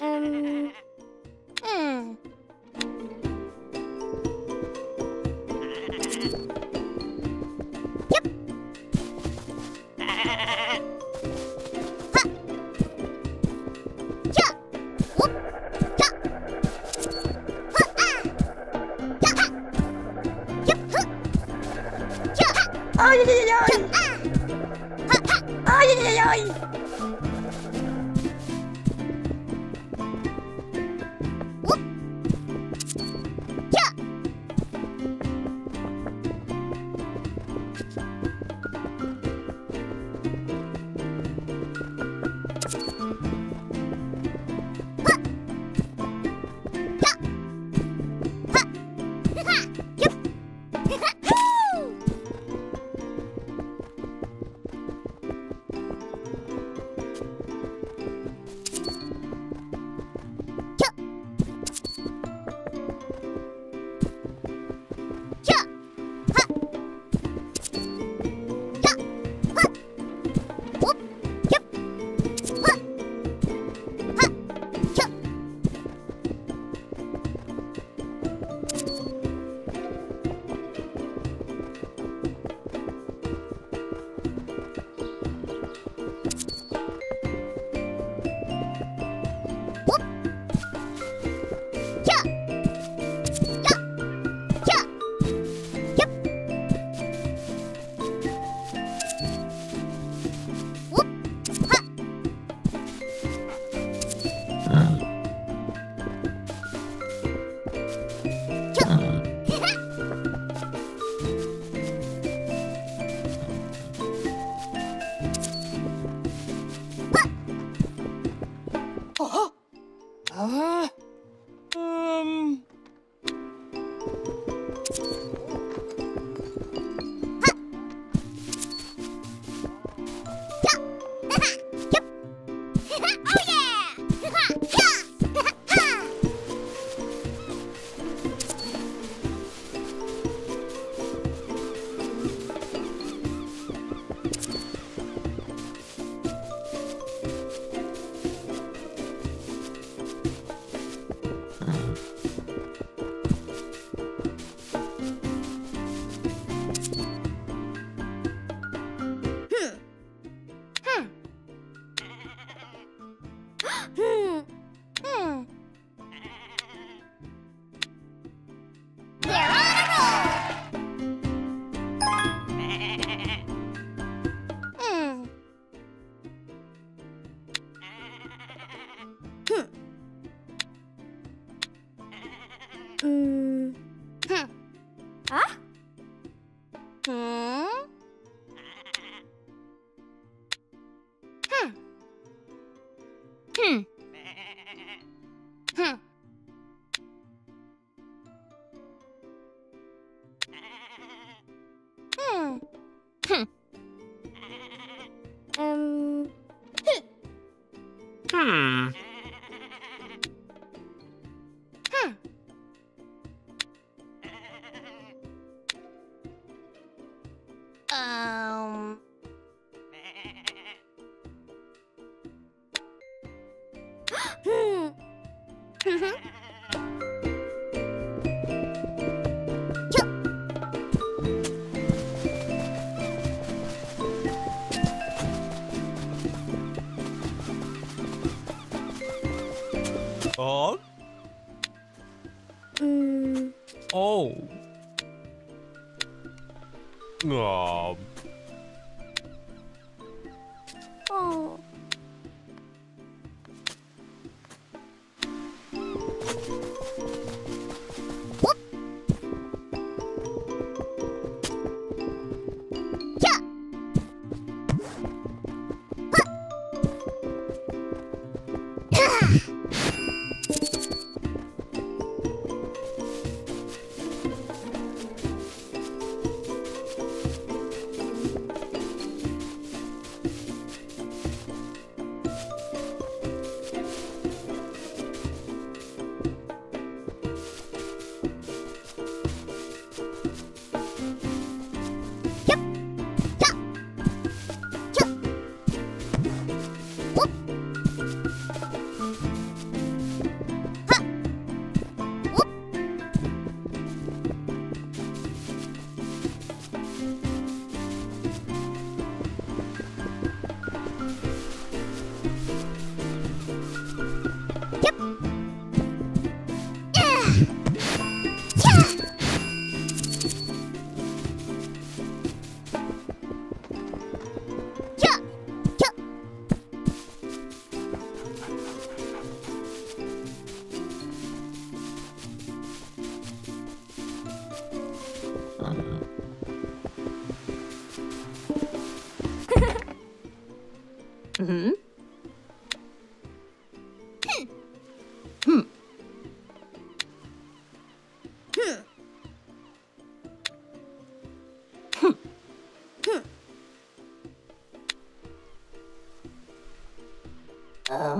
Um. Huh?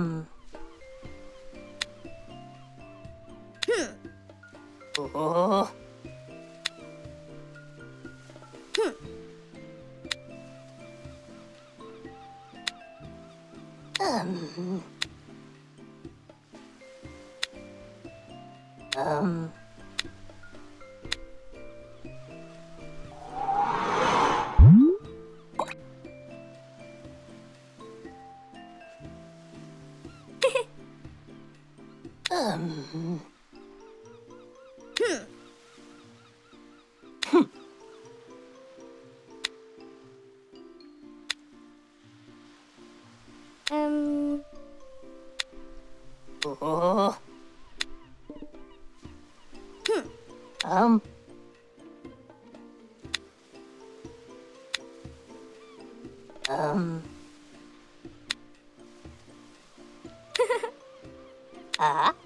Hmm. Hmm. Oh. Hmm. Um. Um. Uh-huh.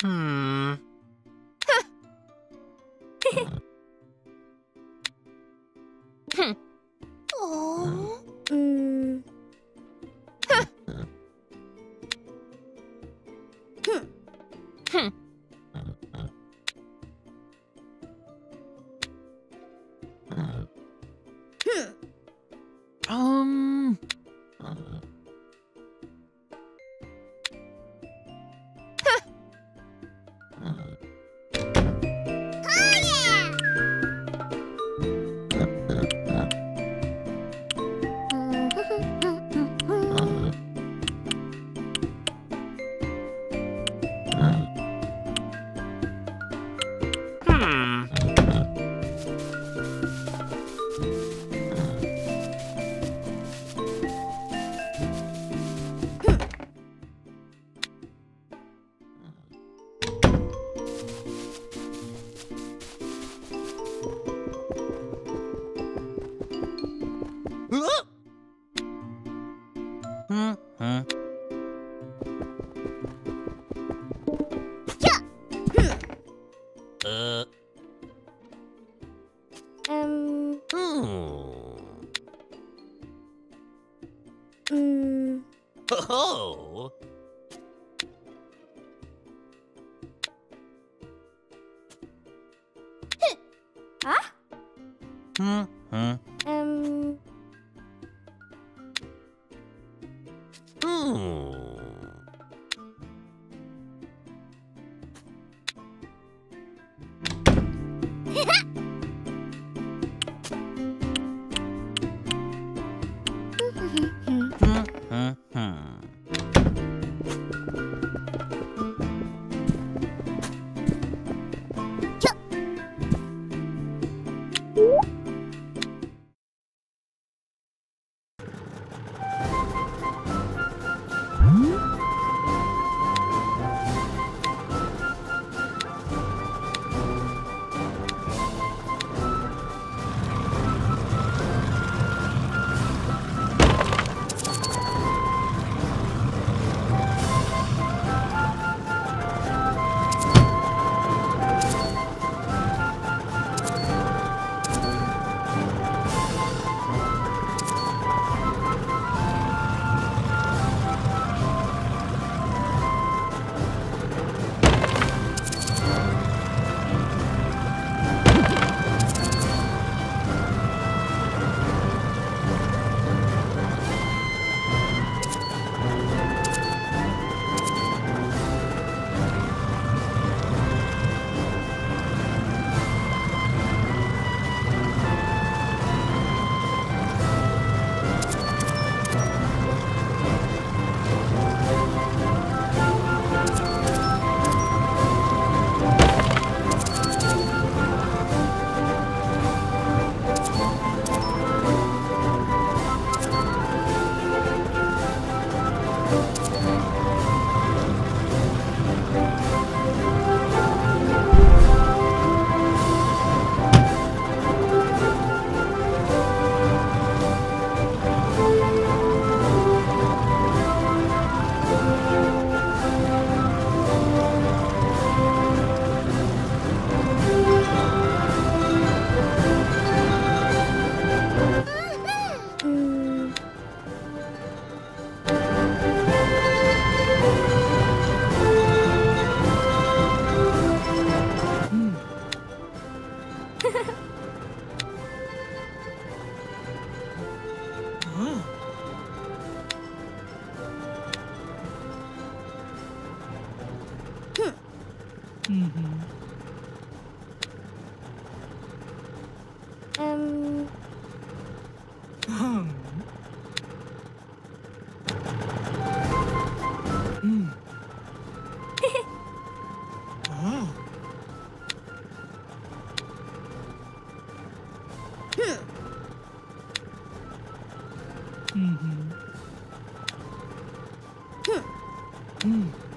Hmm. 嗯嗯。嗯。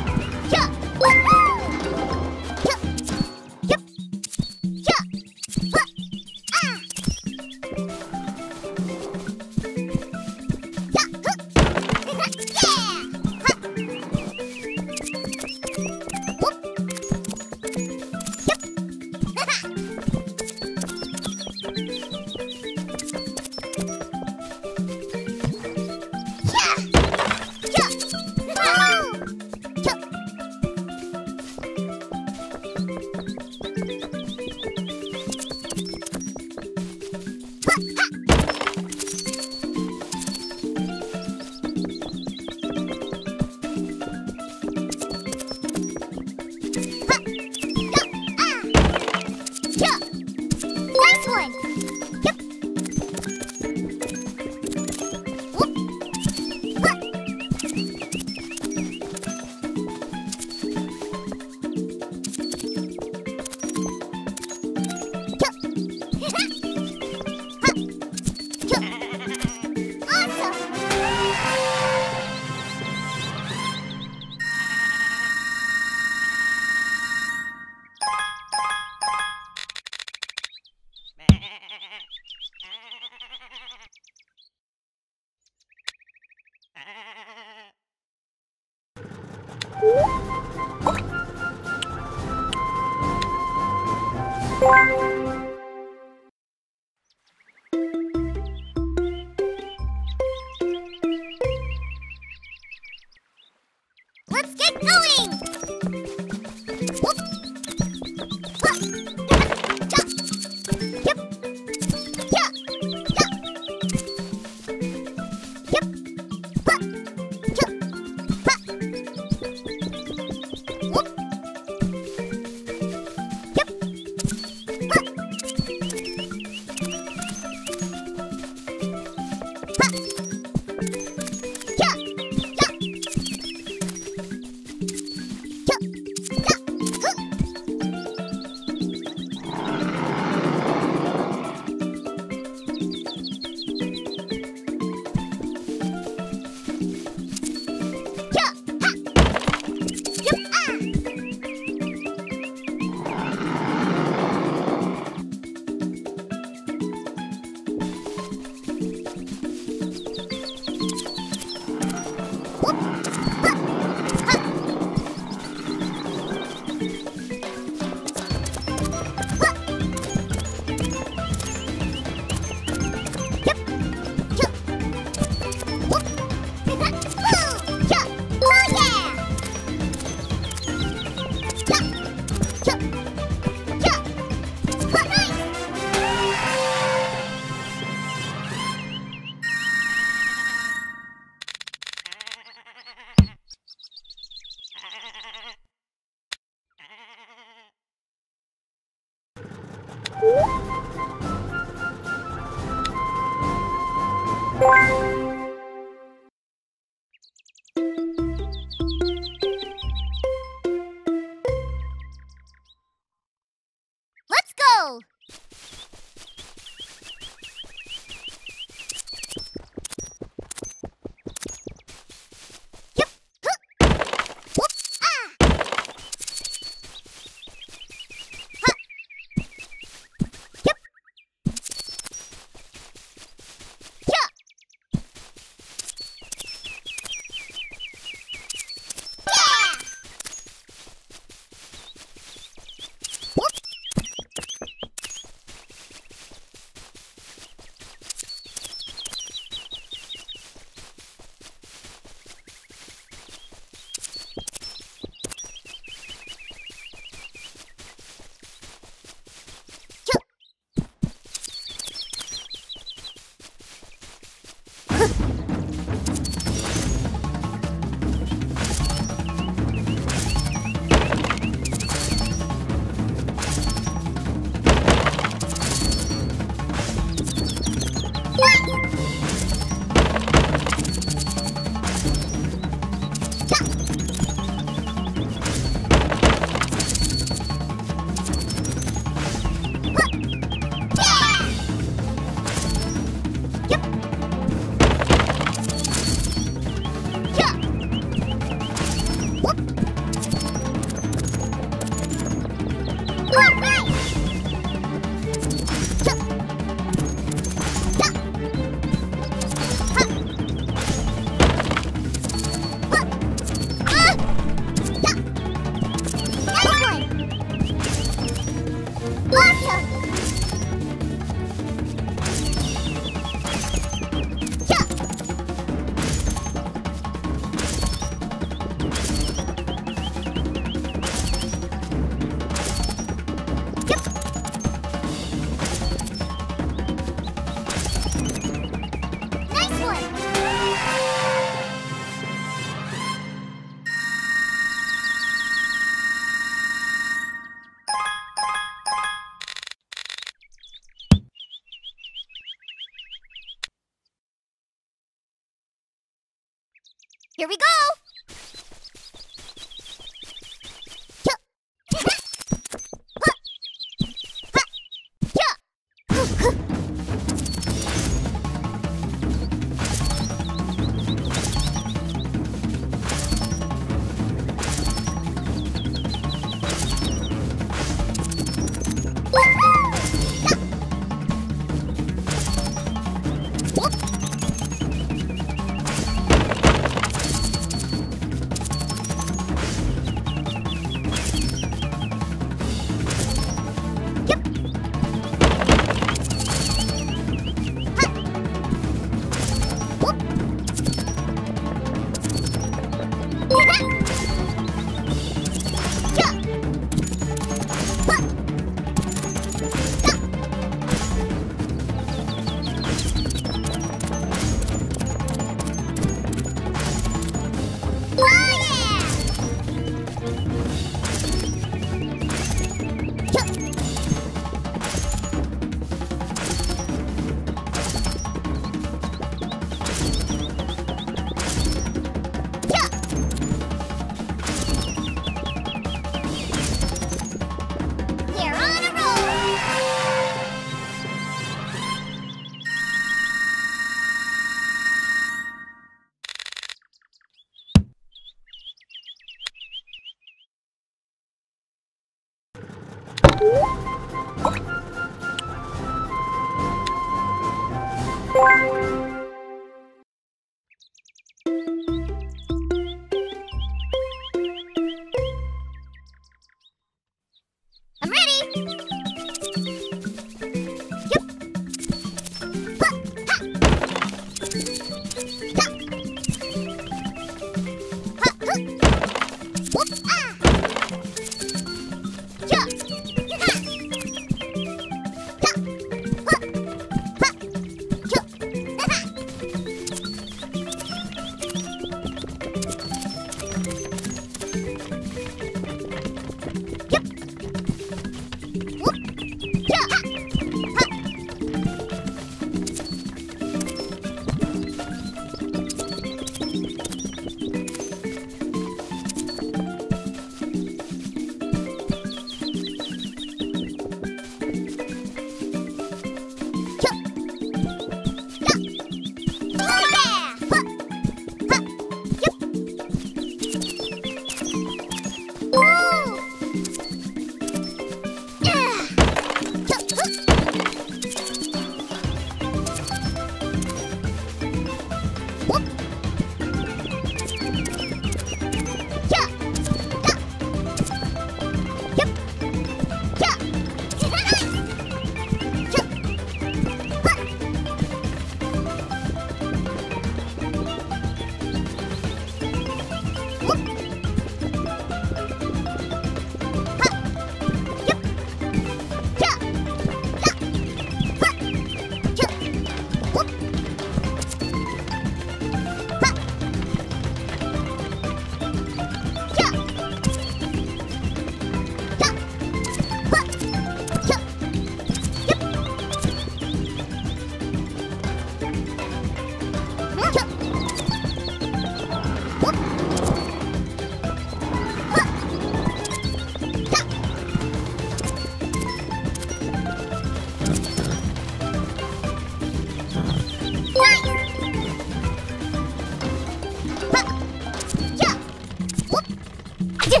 使劲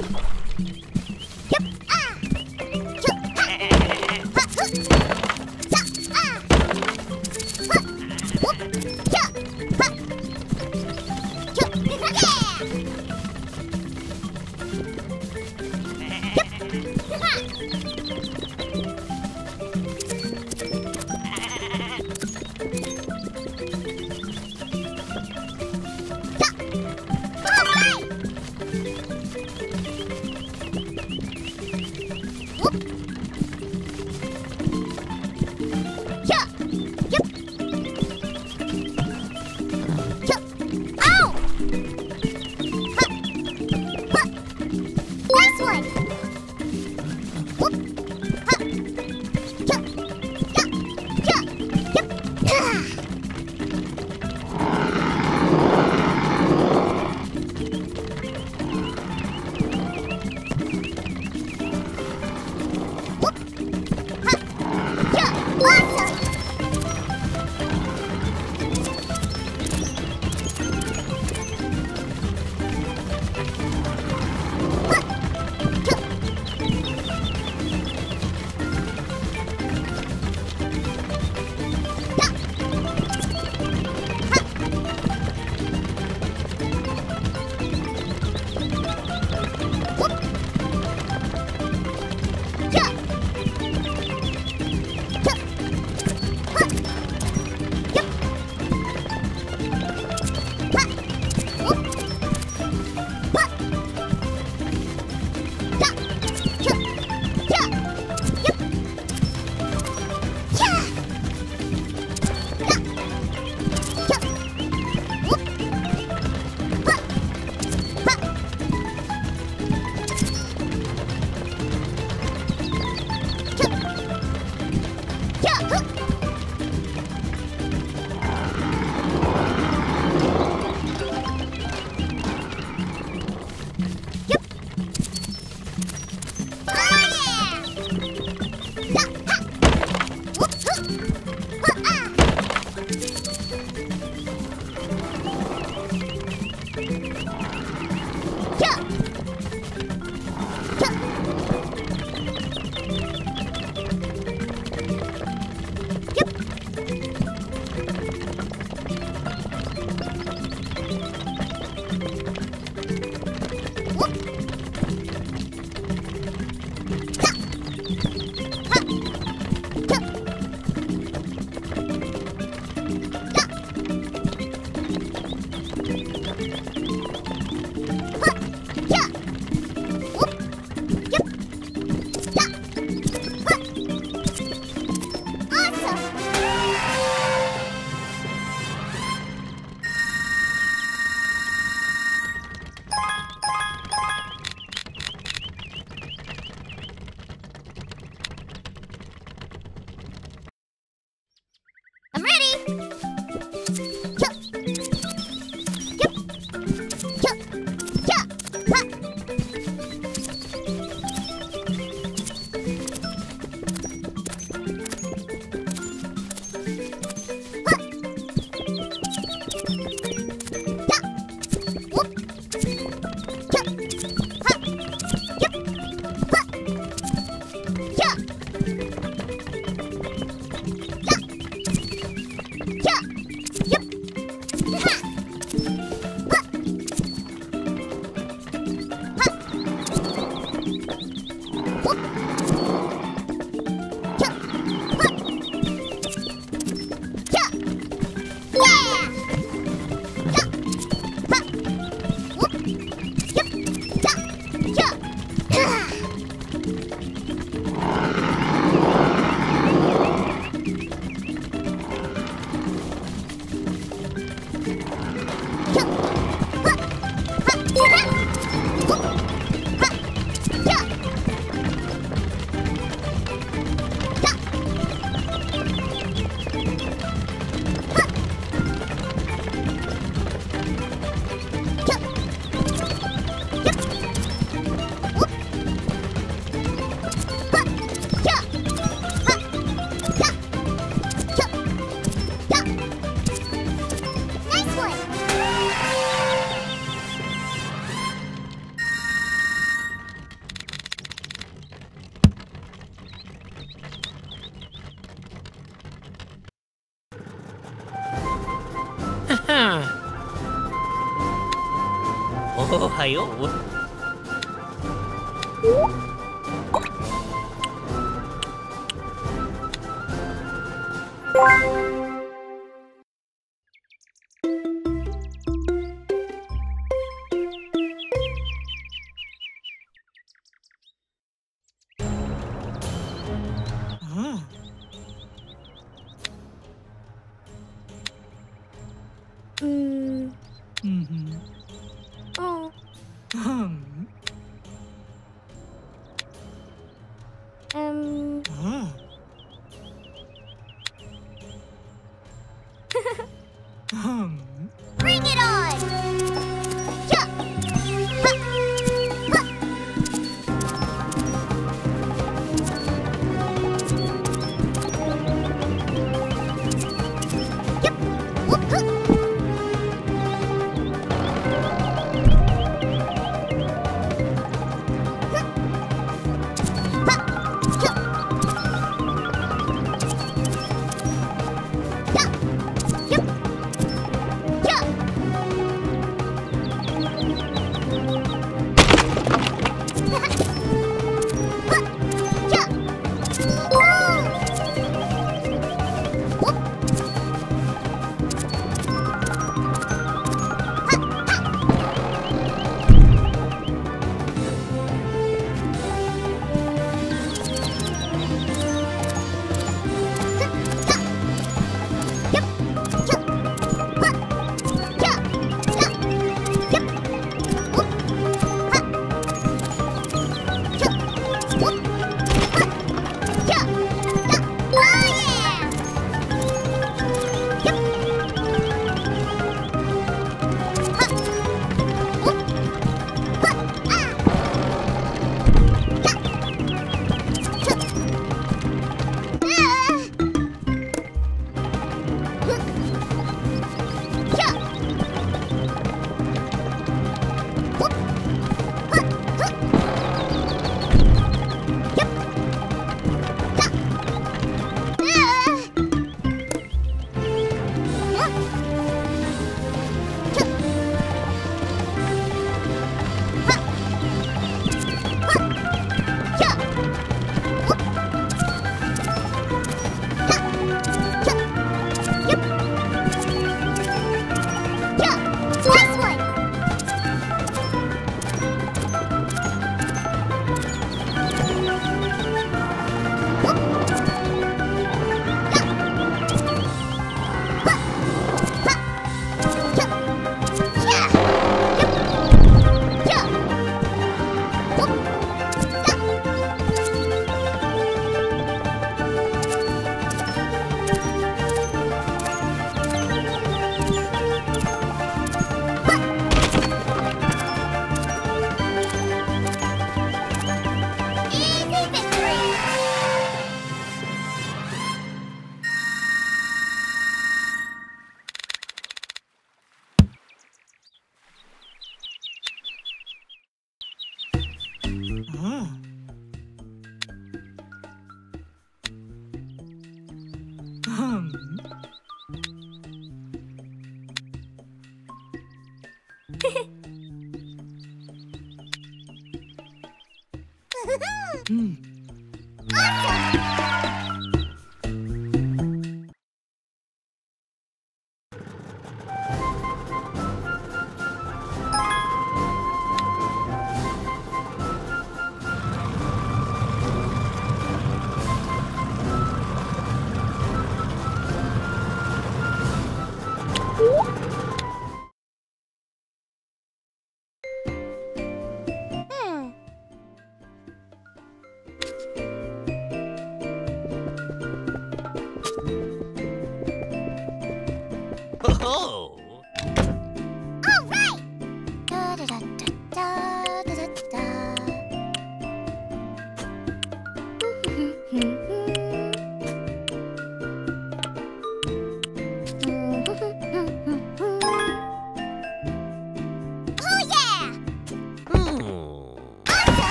よ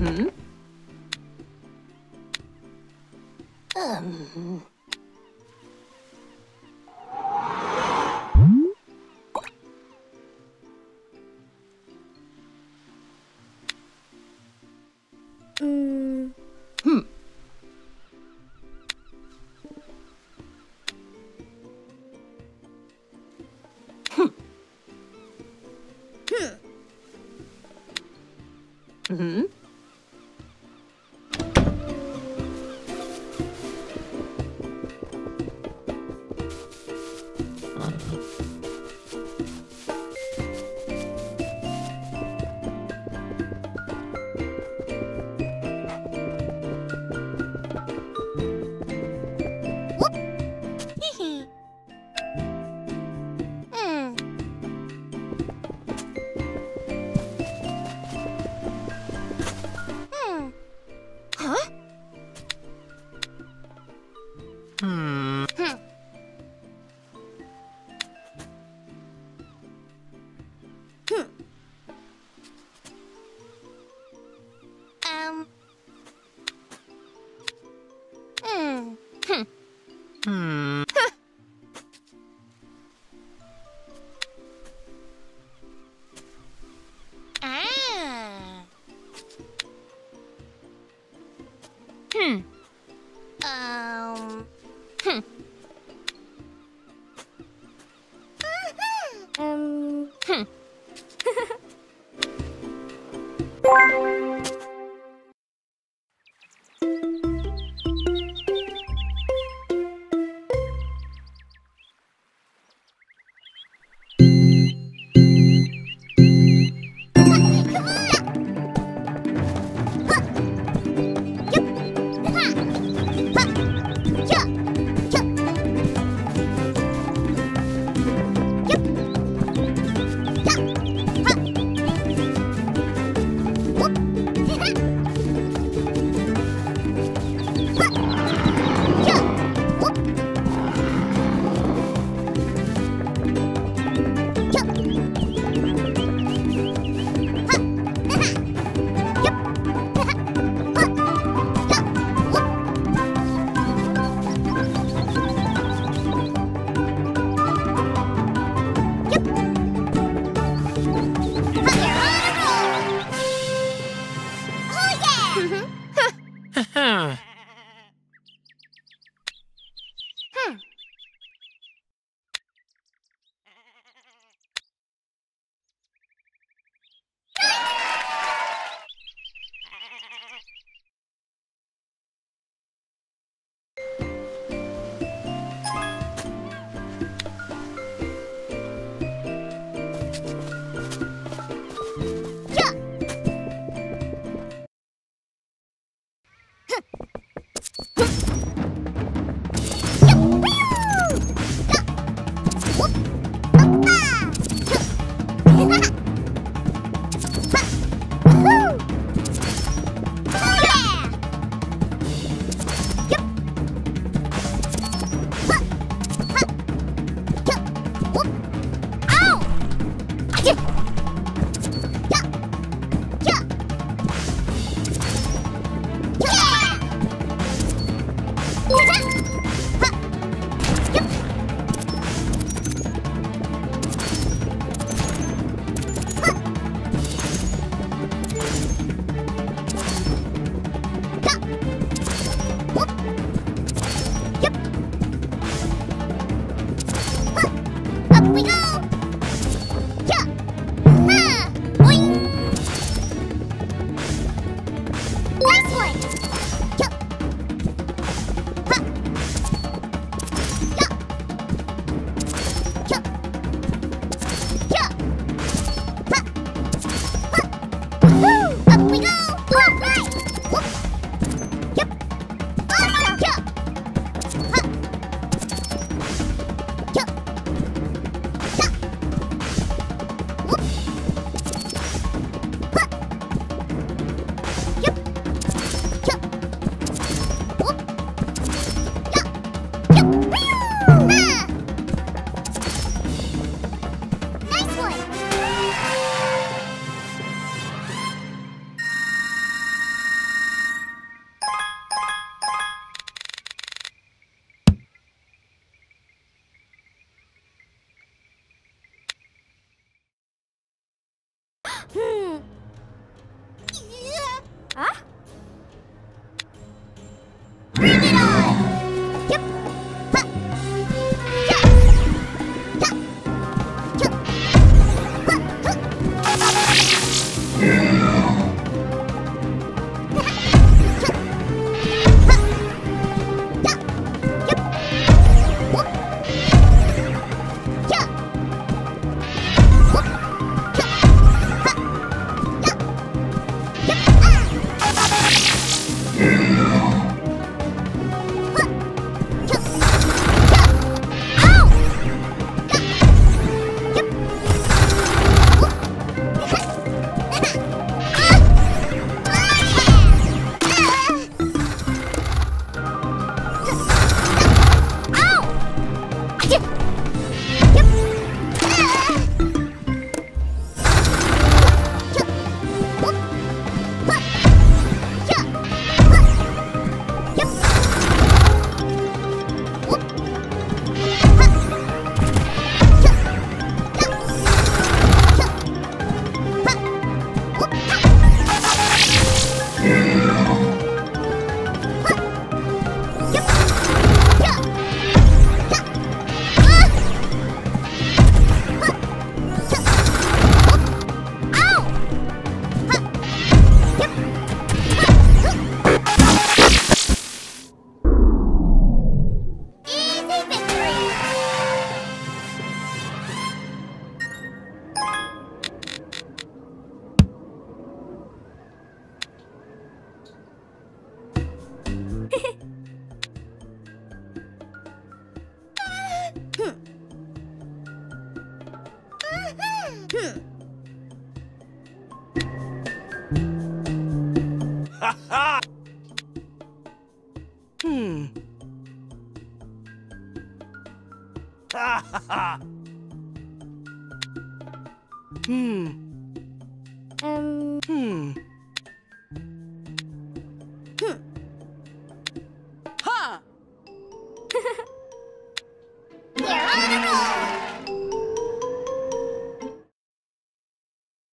Um. Mm. Hmm. Hmm.